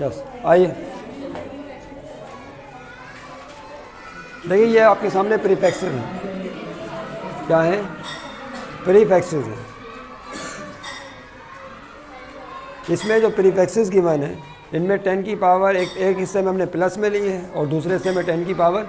Yes आइए। देखिए, ये आपके सामने प्रीफेक्सेस हैं। क्या है? प्रीफेक्सेस है। इसमें जो प्रीफेक्सेस की वन है, इनमें टेन की पावर एक एक हिस्से में हमने प्लस में ली है और दूसरे हिस्से में टेन की पावर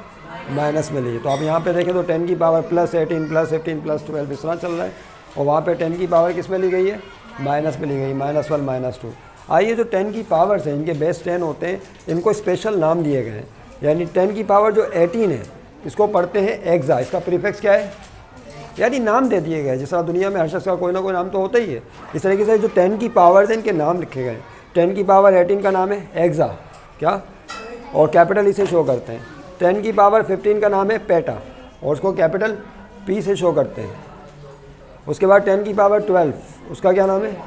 माइनस में ली है। तो आप यहाँ पे देखें तो टेन की power plus eighteen plus fifteen plus twelve इस तरह चल रहा है। और वहाँ पे टेन की पावर किसमें ली गई है? माइनस में ली गई माइनस वन माइनस टू आइए जो टेन की पावर्स हैं, इनके बेस टेन होते हैं, इनको स्पेशल नाम दिए गए हैं। यानी टेन की पावर जो एटीन है, इसको पढ़ते हैं एग्जा इसका प्रीफिक्स क्या है? यानी नाम दे दिए गए जिस तरह दुनिया में हर शख्स का कोई ना कोई नाम तो होता ही है। इस तरीके से जो टेन की पावर्स हैं, इनके नाम लिखे गए टेन की पावर एटीन का नाम है एग्जा क्या? और कैपिटल इसे शो करते हैं। टेन की पावर फिफ्टीन का नाम है पेटा और उसको कैपिटल पी से शो करते हैं। उसके बाद टेन की पावर ट्वेल्व उसका क्या नाम है?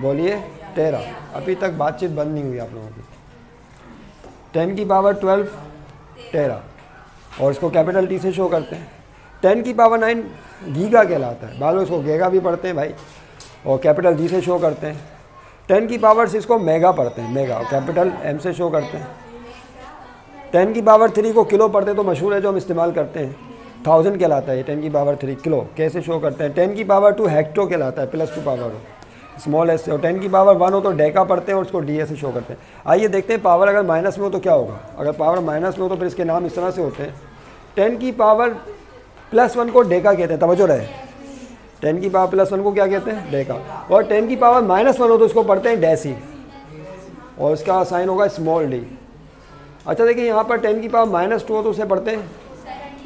बोलिए। तेरह। अभी तक बातचीत बंद नहीं हुई आप लोगों की। टेन की पावर ट्वेल्व, तेरह। और इसको कैपिटल टी से शो करते हैं। टेन की पावर नाइन गीगा कहलाता है। बाद में इसको गेगा भी पढ़ते हैं भाई। और कैपिटल जी से शो करते हैं। टेन की पावर सिक्स को मेगा पढ़ते हैं। मेगा और कैपिटल एम से शो करते हैं। टेन की पावर थ्री को किलो पढ़ते तो मशहूर है जो हम इस्तेमाल करते हैं। थाउज़ेंड कहलाता है टेन की पावर थ्री। किलो कैसे शो करते हैं? टेन की पावर टू हेक्टो कहलाता है, प्लस टू पावर हो स्मॉल एस से और टेन की पावर वन हो तो डेका पढ़ते हैं और उसको डी से शो करते हैं। आइए देखते हैं पावर अगर माइनस में हो तो क्या होगा? अगर पावर माइनस में हो तो फिर इसके नाम इस तरह से होते हैं। टेन की पावर प्लस वन को डेका कहते हैं, तवज्जो रहे। टेन की पावर प्लस वन को क्या कहते हैं? डेका। और टेन की पावर माइनस वन हो तो उसको पढ़ते हैं डेसी और इसका साइन होगा स्मॉल डी अच्छा देखिए यहाँ पर टेन की पावर माइनस टू हो तो उसे पढ़ते हैं।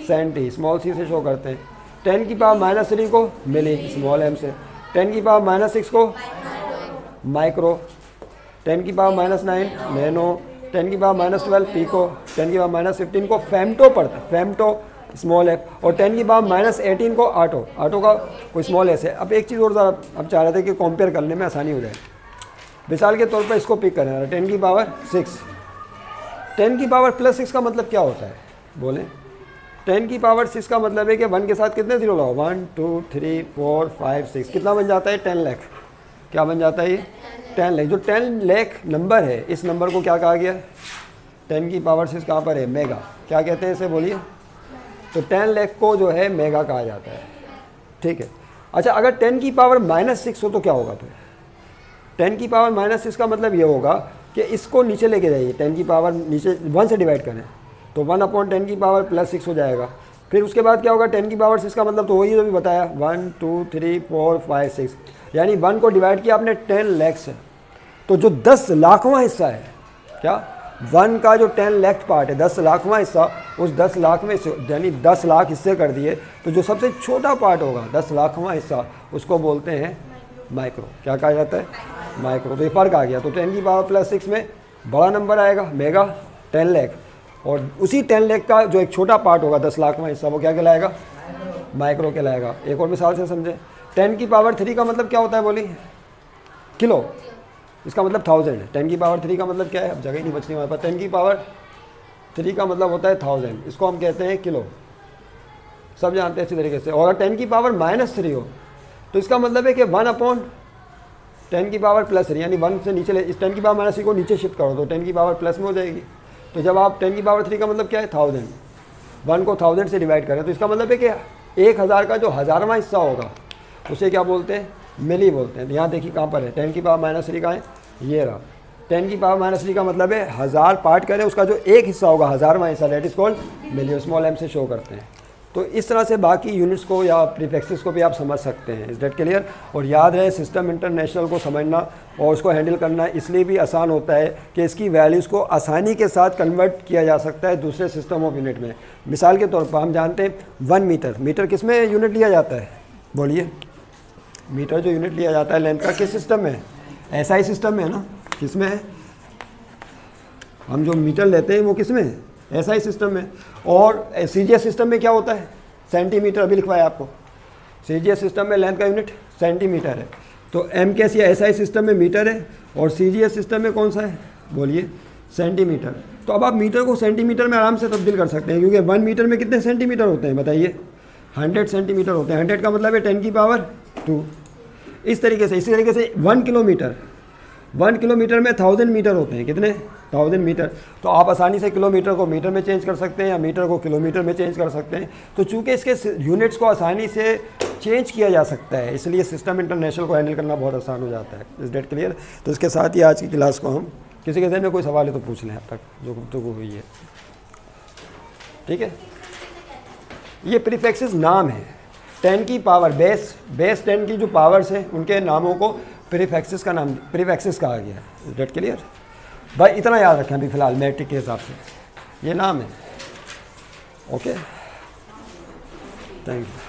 सेंटी स्मॉल सी से शो करते हैं। टेन की पावर माइनस थ्री को मिली स्मॉल एम से। टेन की पावर माइनस सिक्स को? माइक्रो। टेन की power minus nine, nano. Ten की power minus twelve, pico. Ten की पावर माइनस फिफ्टीन को फेमटो पढ़ते हैं, फेमटो, स्मॉल एफ़। और टेन की पावर माइनस एटीन को आटो आटो का कोई स्मॉल एस है। अब एक चीज़ और ज़रा अब चाह रहे थे कि कंपेयर करने में आसानी हो जाए। मिसाल के तौर पर इसको पिक करें। टेन की पावर सिक्स। टेन की पावर प्लस सिक्स का मतलब क्या होता है? बोलें। टेन की पावर सिक्स का मतलब है कि वन के साथ कितने ज़ीरो लगाओ one two three four five six कितना बन जाता है? टेन लैख क्या बन जाता है ये? टेन लैख जो टेन लैख नंबर है, इस नंबर को क्या कहा गया? टेन की पावर सिक्स कहाँ पर है? मेगा। क्या कहते हैं इसे? बोलिए। तो टेन लैख को जो है, मेगा कहा जाता है। ठीक है। अच्छा अगर टेन की पावर माइनस सिक्स हो तो क्या होगा फिर? टेन की पावर माइनस सिक्स का मतलब ये होगा कि इसको नीचे लेके जाइए। टेन की पावर नीचे, वन से डिवाइड करें। तो वन अपॉन टेन की पावर प्लस सिक्स हो जाएगा। फिर उसके बाद क्या होगा? टेन की पावर सिक्स का मतलब तो वही जो भी बताया। One, two, three, four, five, six. यानी वन को डिवाइड किया आपने टेन लैख से तो जो दस लाखवा हिस्सा है, क्या? वन का जो टेन लैख पार्ट है, दस लाखवा हिस्सा, उस दस लाख में यानी दस लाख हिस्से कर दिए। तो जो सबसे छोटा पार्ट होगा, दस लाखवा हिस्सा, उसको बोलते हैं माइक्रो क्या कहा जाता है? माइक्रो तो ये फ़र्क आ गया। तो टेन की पावर प्लस सिक्स में बड़ा नंबर आएगा मेगा टेन लैख और उसी टेन लेख का जो एक छोटा पार्ट होगा, दस लाख में हिस्सा, वो क्या कहलाएगा? माइक्रो कहलाएगा। एक और मिसाल से समझे। टेन की पावर थ्री का मतलब क्या होता है, बोली? किलो इसका मतलब थाउज़ेंड है टेन की पावर थ्री का मतलब क्या है? अब जगह ही नहीं बचनी हमारे पास। टेन की पावर थ्री का मतलब होता है थाउज़ेंड इसको हम कहते हैं किलो सब जानते हैं इसी तरीके से। और अगर टेन की पावर माइनस थ्री हो तो इसका मतलब है कि वन अपॉन टेन की पावर प्लस थ्री यानी वन से नीचे ले इस टेन की पावर माइनस थ्री को नीचे शिफ्ट करो तो टेन की पावर प्लस में हो जाएगी। तो जब आप टेन की पावर थ्री का मतलब क्या है? थाउज़ेंड वन को थाउज़ेंड से डिवाइड करें तो इसका मतलब है कि एक हज़ार का जो हज़ारवा हिस्सा होगा, उसे क्या बोलते हैं? मिली बोलते हैं। यहाँ देखिए कहाँ पर है? टेन की पावर माइनस थ्री का है? ये रहा। टेन की पावर माइनस थ्री का मतलब है, हज़ार पार्ट करें, उसका जो एक हिस्सा होगा, हज़ारवा हिस्सा that is called milli small M से शो करते हैं। तो इस तरह से बाकी यूनिट्स को या प्रीफेक्सेस को भी आप समझ सकते हैं। इज़ डेट क्लियर और याद रहे सिस्टम इंटरनेशनल को समझना और उसको हैंडल करना इसलिए भी आसान होता है कि इसकी वैल्यूज़ को आसानी के साथ कन्वर्ट किया जा सकता है दूसरे सिस्टम ऑफ़ यूनिट में। मिसाल के तौर पर हम जानते हैं वन मीटर मीटर किसमें यूनिट लिया जाता है? बोलिए। मीटर जो यूनिट लिया जाता है लेंथ का किस सिस्टम में? ऐसा ही सिस्टम में है ना? किसमें है? हम जो मीटर लेते हैं वो किसमें? है ऐसा ही सिस्टम में। और सीजीएस सिस्टम में क्या होता है? सेंटीमीटर अभी लिखवाया आपको। सीजीएस सिस्टम में लेंथ का यूनिट सेंटीमीटर है। तो एम के सी ऐसा ही सिस्टम में मीटर है और सीजीएस सिस्टम में कौन सा है? बोलिए सेंटीमीटर तो अब आप मीटर को सेंटीमीटर में आराम से तब्दील कर सकते हैं, क्योंकि वन मीटर में कितने सेंटीमीटर होते हैं, बताइए। हंड्रेड सेंटीमीटर होते हैं। हंड्रेड का मतलब है टेन की पावर टू इस तरीके से, इसी तरीके से वन किलोमीटर। वन किलोमीटर में थाउज़ेंड मीटर होते हैं, कितने? थाउज़ेंड मीटर तो आप आसानी से किलोमीटर को मीटर में चेंज कर सकते हैं या मीटर को किलोमीटर में चेंज कर सकते हैं। तो चूँकि इसके यूनिट्स को आसानी से चेंज किया जा सकता है, इसलिए सिस्टम इंटरनेशनल को हैंडल करना बहुत आसान हो जाता है। इस डेट क्लियर तो इसके साथ ही आज की क्लास को हम किसी के जहन में कोई सवाल है तो पूछ लें अब तक, जो गुफ्तु हुई है। ठीक है? ये प्रीफेक्सेस नाम है। टेन की पावर बेस बेस टेन की जो पावर्स हैं, उनके नामों को प्रीफेक्सेस का नाम प्रीफेक्सिस कहा गया है डेट क्लियर भाई, इतना याद रखें अभी फ़िलहाल मैट्रिक के हिसाब से। ये नाम है। Okay thank you